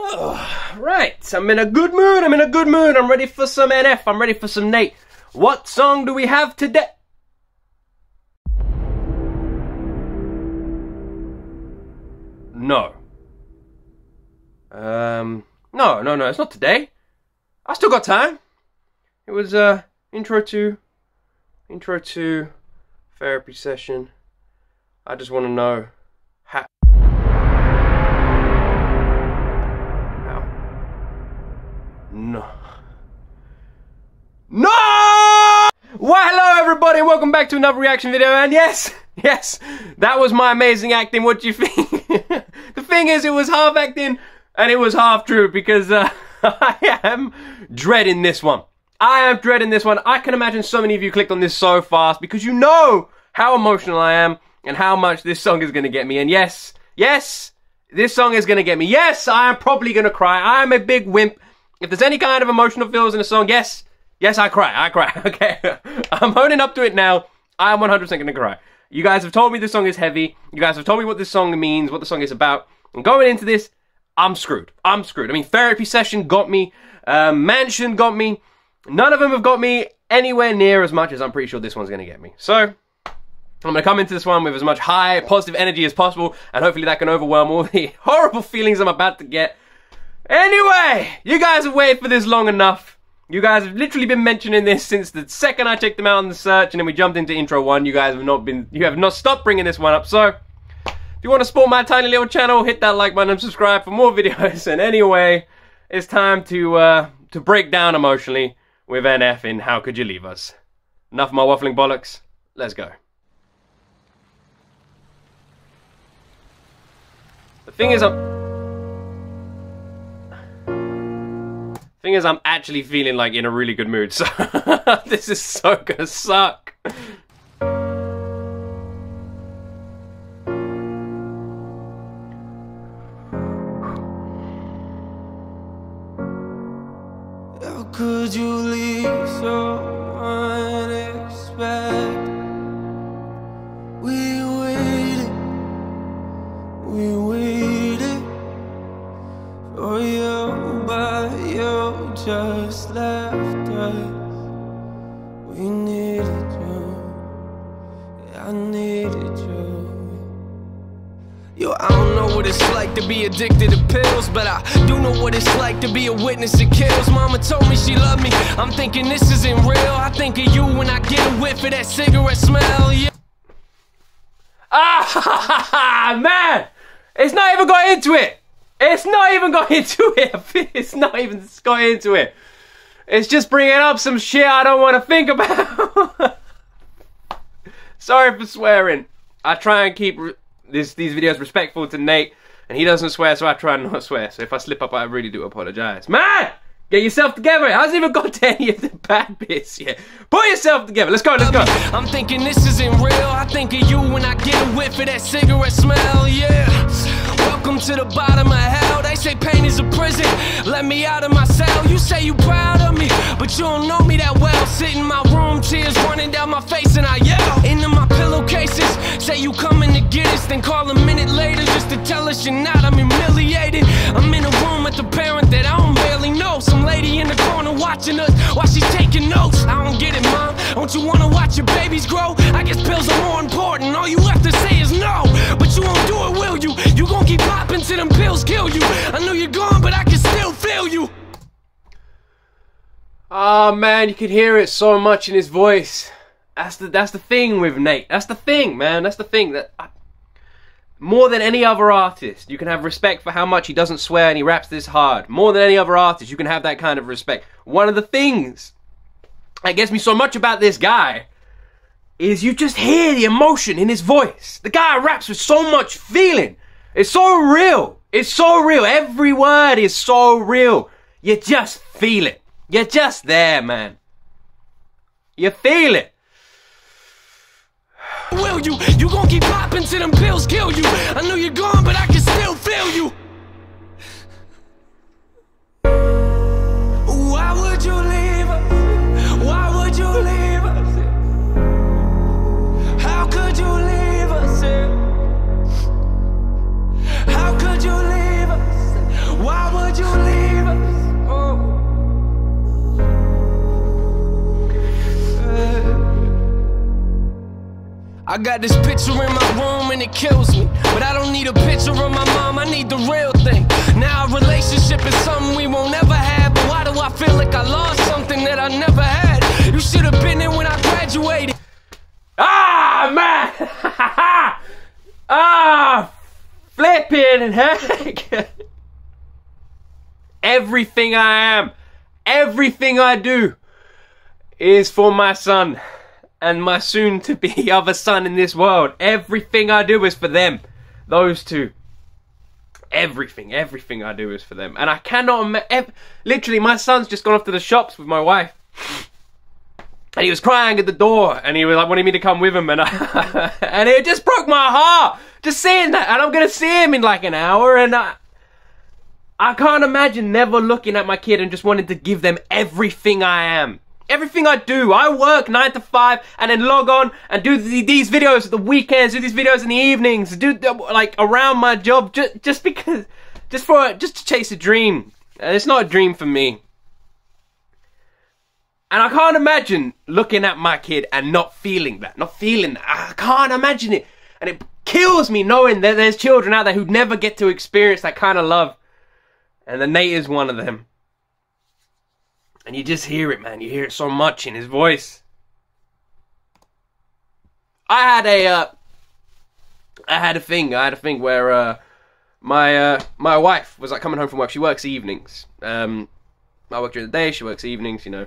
right, I'm in a good mood. I'm in a good mood. I'm ready for some NF. I'm ready for some Nate. What song do we have today? No. Um, no, no, no, it's not today. I still got time. It was, uh, intro to, intro to therapy session. I just want to know No. No! Well, hello everybody, welcome back to another reaction video. And yes, yes, that was my amazing acting. What do you think? the thing is, it was half acting and it was half true because uh, I am dreading this one. I am dreading this one. I can imagine so many of you clicked on this so fast because you know how emotional I am and how much this song is going to get me. And yes, yes, this song is going to get me. Yes, I am probably going to cry. I am a big wimp. If there's any kind of emotional feels in a song, yes, yes, I cry. I cry. Okay, I'm holding up to it now. I am 100% going to cry. You guys have told me this song is heavy. You guys have told me what this song means, what the song is about. And going into this, I'm screwed. I'm screwed. I mean, therapy session got me. Um, mansion got me. None of them have got me anywhere near as much as I'm pretty sure this one's going to get me. So, I'm going to come into this one with as much high positive energy as possible, and hopefully that can overwhelm all the horrible feelings I'm about to get. Anyway, you guys have waited for this long enough. You guys have literally been mentioning this since the second I checked them out on the search, and then we jumped into intro one. You guys have not been, you have not stopped bringing this one up. So, if you want to support my tiny little channel, hit that like button and subscribe for more videos. And anyway, it's time to uh, to break down emotionally with NF in How Could You Leave Us. Enough of my waffling bollocks. Let's go. The thing is, I'm. Thing is, I'm actually feeling like in a really good mood, so this is so gonna suck. I needed you. Yo, I don't know what it's like to be addicted to pills, but I do know what it's like to be a witness to kills. Mama told me she loved me. I'm thinking this isn't real. I think of you when I get a whiff of that cigarette smell. Yeah. Ah, man! It's not even got into it! It's not even got into it! It's not even got into it! It's just bringing up some shit I don't want to think about! Sorry for swearing. I try and keep re- this, these videos respectful to Nate, and he doesn't swear, so I try and not swear. So if I slip up, I really do apologize. Man! Get yourself together! It hasn't even got to any of the bad bits yet. Put yourself together! Let's go, let's go! I'm thinking this isn't real. I think of you when I get a whiff of that cigarette smell. Yeah. Welcome to the bottom of hell. Say pain is a prison. Let me out of my cell. You say you proud of me, but you don't know me that well. Sit in my room, tears running down my face, and I yell into my pillowcases. Say you coming to get us, then call a minute later just to tell us you're not. I'm humiliated. I'm in a room with a parent that I don't barely know. Some lady in the corner watching us while she's taking notes. I don't get it, mom. Don't you wanna watch your babies grow? I guess pills are more important. All you have to say is no, but you won't do it, will you? You gon' keep popping till them pills kill you. I know you're gone, but I can still feel you. Oh man, you could hear it so much in his voice. That's the that's the thing with Nate. That's the thing, man. That's the thing that I, more than any other artist, you can have respect for how much he doesn't swear and he raps this hard. More than any other artist, you can have that kind of respect. One of the things that gets me so much about this guy is you just hear the emotion in his voice. The guy raps with so much feeling. It's so real. It's so real. Every word is so real. You just feel it. You're just there, man. You feel it. Will you? You gon' keep popping till them pills kill you. I know you're gone, but I can still feel you. I got this picture in my room and it kills me. But I don't need a picture of my mom, I need the real thing. Now, a relationship is something we won't ever have. But why do I feel like I lost something that I never had? You should have been there when I graduated. Ah, man! ah, flipping heck! everything I am, everything I do is for my son and my soon to be other son in this world. Everything I do is for them. Those two. Everything, everything I do is for them. And I cannot ev- literally my son's just gone off to the shops with my wife. And he was crying at the door and he was like wanting me to come with him and I, and it just broke my heart just seeing that and I'm going to see him in like an hour and I I can't imagine never looking at my kid and just wanting to give them everything I am. Everything I do. I work 9 to 5 and then log on and do the, these videos at the weekends, do these videos in the evenings, do like around my job just, just because, just for, just to chase a dream. And it's not a dream for me. And I can't imagine looking at my kid and not feeling that, not feeling that. Ah, I can't imagine it. And it kills me knowing that there's children out there who never get to experience that kind of love. And the Nate is one of them. And you just hear it, man. You hear it so much in his voice. I had a, uh, I had a thing. I had a thing where uh, my uh, my wife was like coming home from work. She works evenings. Um, I work during the day. She works evenings. You know,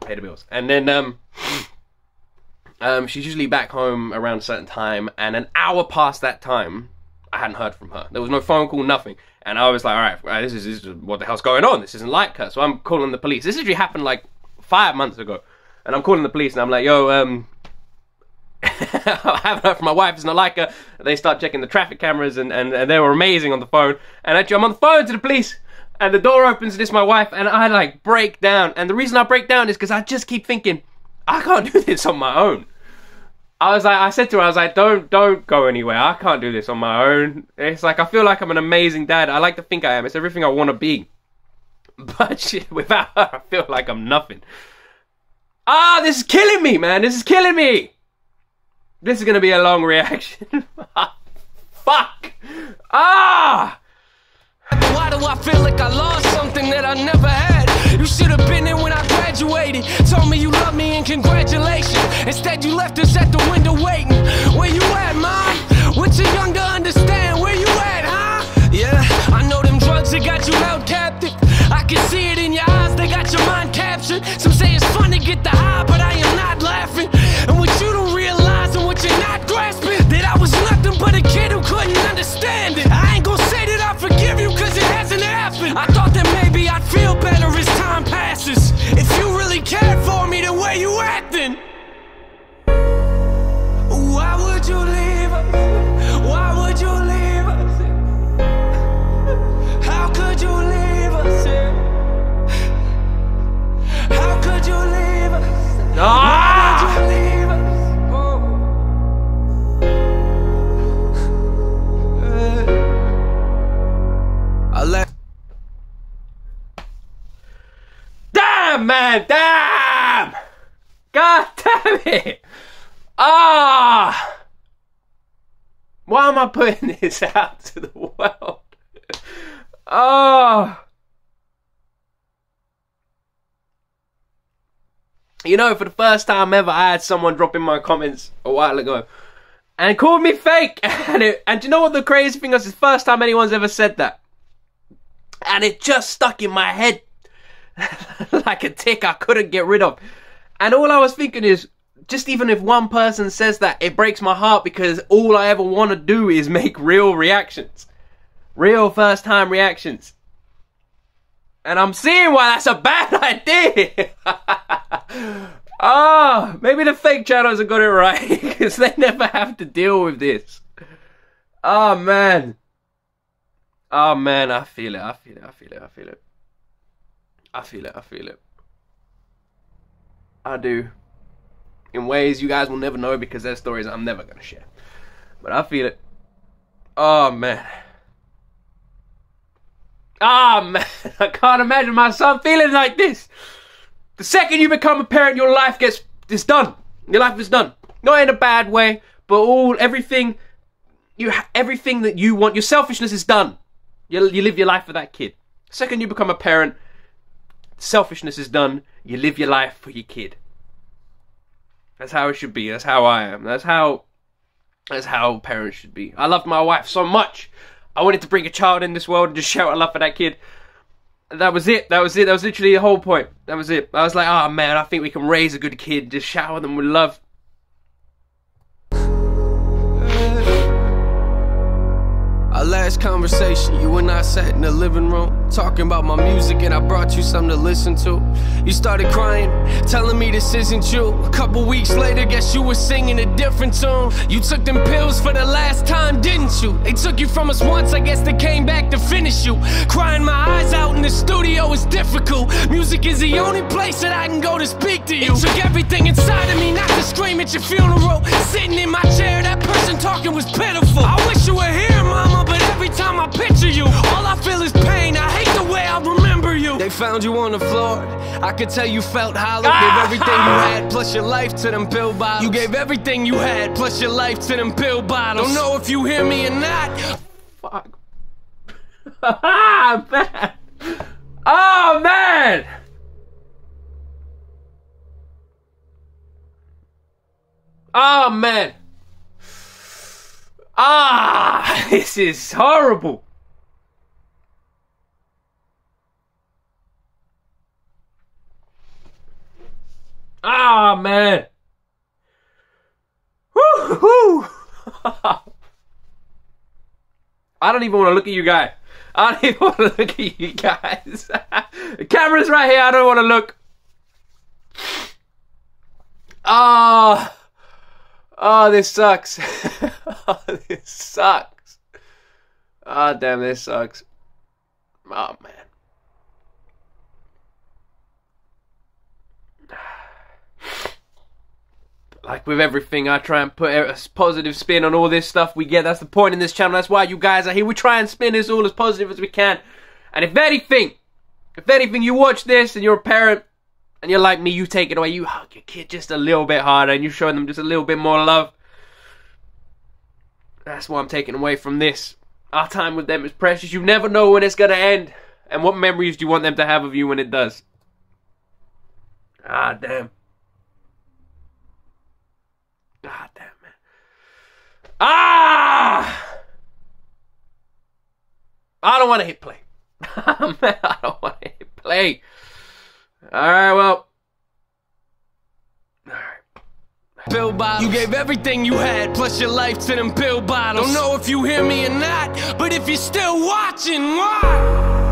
pay the bills. And then um, um, she's usually back home around a certain time. And an hour past that time, I hadn't heard from her. There was no phone call, nothing. And I was like, all right, right, this is, this is what the hell's going on. This isn't like her. So I'm calling the police. This actually happened like five months ago. And I'm calling the police and I'm like, yo, um, I haven't heard from my wife. It's not like her. They start checking the traffic cameras and, and, and they were amazing on the phone. And actually, I'm on the phone to the police. And the door opens and it's my wife. And I like break down. And the reason I break down is because I just keep thinking, I can't do this on my own. I was like, I said to her, I was like, don't, don't go anywhere. I can't do this on my own. It's like, I feel like I'm an amazing dad. I like to think I am. It's everything I want to be. But shit, without her, I feel like I'm nothing. Ah, this is killing me, man. This is killing me. This is gonna be a long reaction. Fuck. Ah. Why do I feel like I lost something that I never had? You should have been there when I graduated. Told me you love me and congratulations. Instead, you left us at the window waiting. Where you at, mom? We're too young to understand. Where you at, man. Damn. God damn it. Ah. Why am I putting this out to the world? Oh. You know, for the first time ever, I had someone drop in my comments a while ago and called me fake. And, it, and do you know what the crazy thing is? It's the first time anyone's ever said that. And it just stuck in my head like a tick I couldn't get rid of. And all I was thinking is, just even if one person says that, it breaks my heart because all I ever want to do is make real reactions. Real first time reactions. And I'm seeing why that's a bad idea. Ah, maybe the fake channels have got it right because they never have to deal with this. Oh man. Oh man, I feel it. I feel it. I feel it. I feel it. I feel it. I feel it. I do. In ways you guys will never know because they're stories I'm never gonna share. But I feel it. Oh man. Ah man, I can't imagine my son feeling like this. The second you become a parent, your life gets is done. Your life is done. Not in a bad way, but all everything you everything that you want, your selfishness is done. You you live your life for that kid. The Second, you become a parent, selfishness is done. You live your life for your kid. That's how it should be. That's how I am. That's how that's how parents should be. I loved my wife so much. I wanted to bring a child in this world and just shout love for that kid. That was it. That was it. That was literally the whole point. That was it. I was like, oh man, I think we can raise a good kid. Just shower them with love. Our last conversation, you and I sat in the living room talking about my music, and I brought you something to listen to. You started crying, telling me this isn't you. A couple weeks later, guess you were singing a different tune. You took them pills for the last time, didn't you? They took you from us once, I guess they came back to finish you. Crying my eyes out in the studio is difficult. Music is the only place that I can go to speak to you. It took everything inside of me not to scream at your funeral. Sitting in my chair, that person talking was pitiful. I wish you were here, mama, time I picture you, all I feel is pain. I hate the way I remember you. They found you on the floor. I could tell you felt hollow. Gave everything you had, plus your life to them pill bottles. You gave everything you had, plus your life to them pill bottles. Don't know if you hear me or not. Fuck. ah, man. Oh, man. Oh, man. Ah, this is horrible. Ah, man. Woo, woo. I don't even want to look at you guys. I don't even want to look at you guys. the camera's right here. I don't want to look. Oh, oh, this sucks. this sucks. Oh, damn, this sucks. Oh, man. like with everything, I try and put a positive spin on all this stuff we get. That's the point in this channel. That's why you guys are here. We try and spin this all as positive as we can. And if anything, if anything, you watch this and you're a parent and you're like me, you take it away. You hug your kid just a little bit harder and you're showing them just a little bit more love. That's what I'm taking away from this. Our time with them is precious. You never know when it's going to end. And what memories do you want them to have of you when it does? Ah, damn. God damn man. Ah! I don't want to hit play. I don't want to hit play. Alright, well. Pill bottles. You gave everything you had, plus your life to them pill bottles. Don't know if you hear me or not, but if you're still watching, why?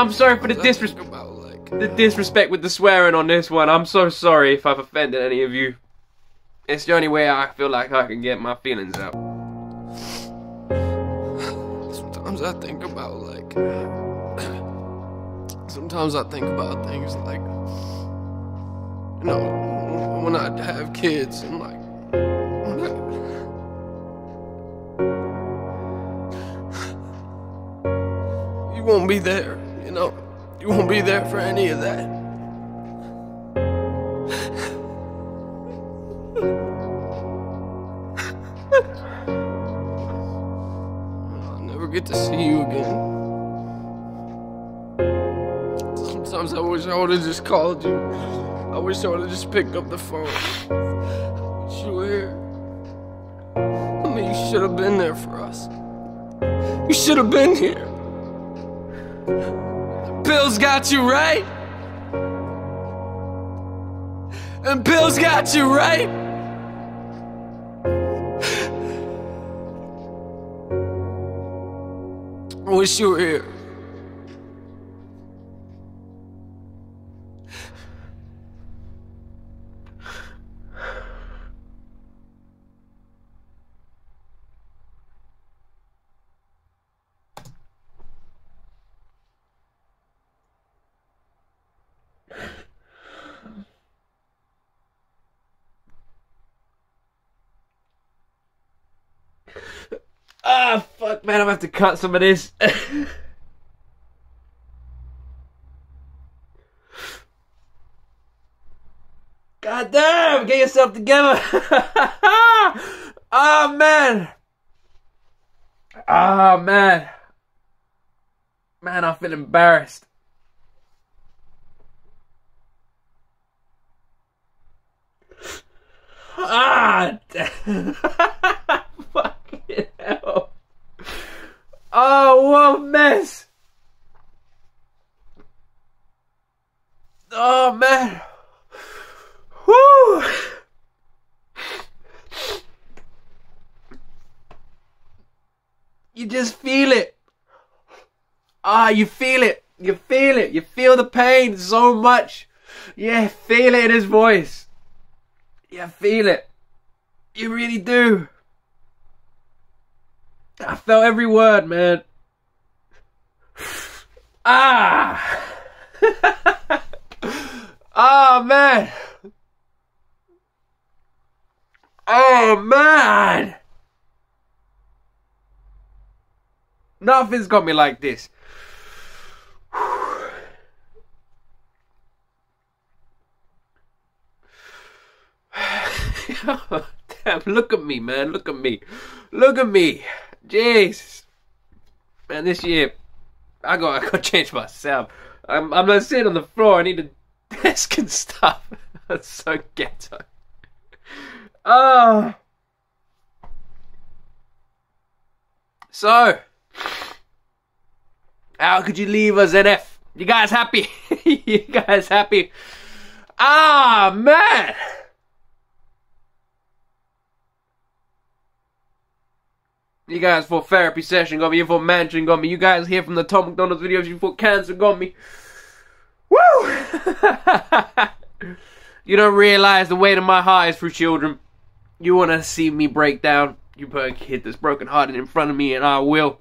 I'm sorry for the disrespect. Like The uh, disrespect with the swearing on this one. I'm so sorry if I've offended any of you. It's the only way I feel like I can get my feelings out. Sometimes I think about like. Sometimes I think about things like. You know, when I have kids and like. You won't be there, you know. You won't be there for any of that. I'll never get to see you again. Sometimes I wish I would have just called you. I wish I would have just picked up the phone. I wish you were here. I mean, you should have been there for us. You should have been here. Pills got you right. And pills got you right. I wish you were here. Man, I'm gonna have to cut some of this. God damn, get yourself together. oh man. Oh man. Man, I feel embarrassed. Ah! Fucking hell. Oh, what a mess. Oh, man. Woo! You just feel it. Ah, you feel it. You feel it. You feel the pain so much. Yeah, feel it in his voice. Yeah, feel it. You really do. I felt every word, man. Ah! oh, man. Oh, man. Nothing's got me like this. Damn, look at me, man. Look at me. Look at me. Jesus. Man, this year, I got, I got to change myself. I'm, I'm not sitting on the floor. I need a desk and stuff. That's so ghetto. Oh. So, how could you leave us, NF? You guys happy? you guys happy? Ah, man. You guys for therapy session got me. You for mansion got me. You guys here from the Tom MacDonald's videos. You for cancer got me. Woo! you don't realize the weight of my heart is for children. You want to see me break down? You put a kid that's broken hearted in front of me, and I will.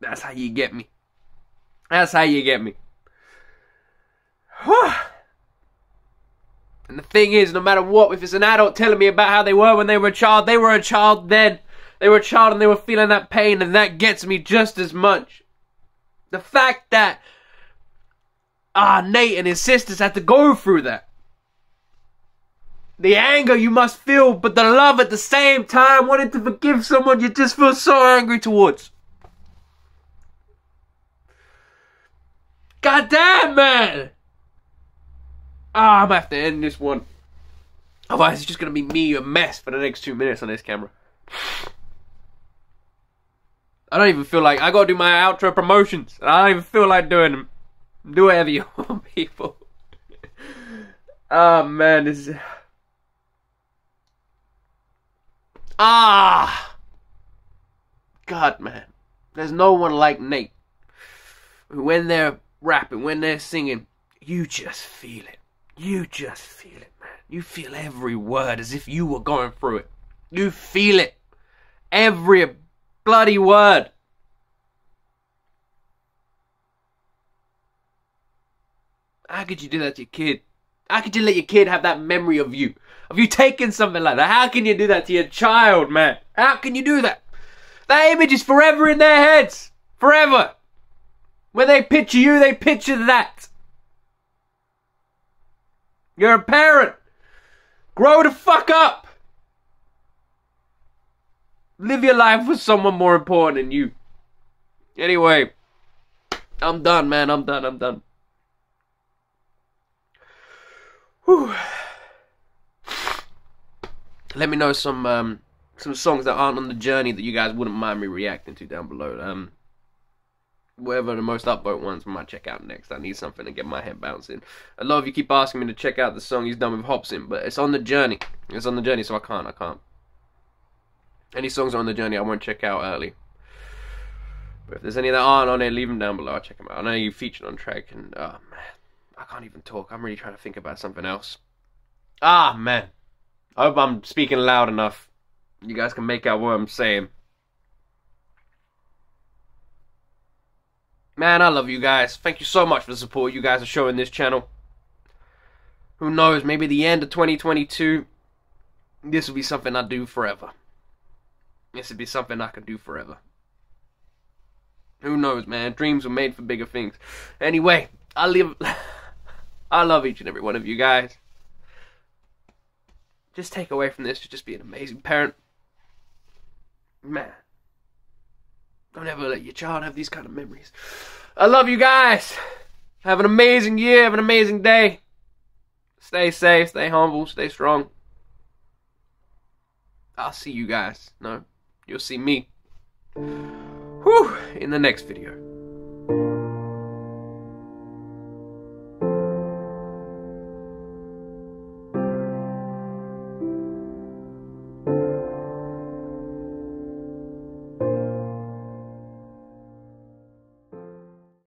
That's how you get me. That's how you get me. and the thing is, no matter what, if it's an adult telling me about how they were when they were a child, they were a child then. They were a child and they were feeling that pain, and that gets me just as much. The fact that ah Nate and his sisters had to go through that. The anger you must feel, but the love at the same time, wanting to forgive someone you just feel so angry towards. God damn, man! Ah, I'm gonna have to end this one. Otherwise, it's just gonna be me a mess for the next two minutes on this camera. I don't even feel like I gotta do my outro promotions. I don't even feel like doing them. Do whatever you want, people. oh man, this is Ah God man. There's no one like Nate. When they're rapping, when they're singing, you just feel it. You just feel it, man. You feel every word as if you were going through it. You feel it. Every bloody word. How could you do that to your kid? How could you let your kid have that memory of you? Of you taking something like that? How can you do that to your child, man? How can you do that? That image is forever in their heads. Forever. When they picture you, they picture that. You're a parent. Grow the fuck up. Live your life with someone more important than you. Anyway, I'm done, man. I'm done. I'm done. Whew. Let me know some um, some songs that aren't on the journey that you guys wouldn't mind me reacting to down below. Um, whatever the most upvote ones I might check out next. I need something to get my head bouncing. A lot of you keep asking me to check out the song he's done with Hopsin, but it's on the journey. It's on the journey, so I can't. I can't. Any songs on the journey I won't check out early. But if there's any that aren't on it, leave them down below. I'll check them out. I know you featured on track, and oh man, I can't even talk. I'm really trying to think about something else. Ah man, I hope I'm speaking loud enough. You guys can make out what I'm saying. Man, I love you guys. Thank you so much for the support you guys are showing this channel. Who knows, maybe the end of 2022, this will be something I do forever. This would be something I could do forever. Who knows, man? Dreams were made for bigger things. Anyway, I live. I love each and every one of you guys. Just take away from this to just be an amazing parent. Man. Don't ever let your child have these kind of memories. I love you guys. Have an amazing year. Have an amazing day. Stay safe. Stay humble. Stay strong. I'll see you guys. No, you'll see me. Whew, in the next video.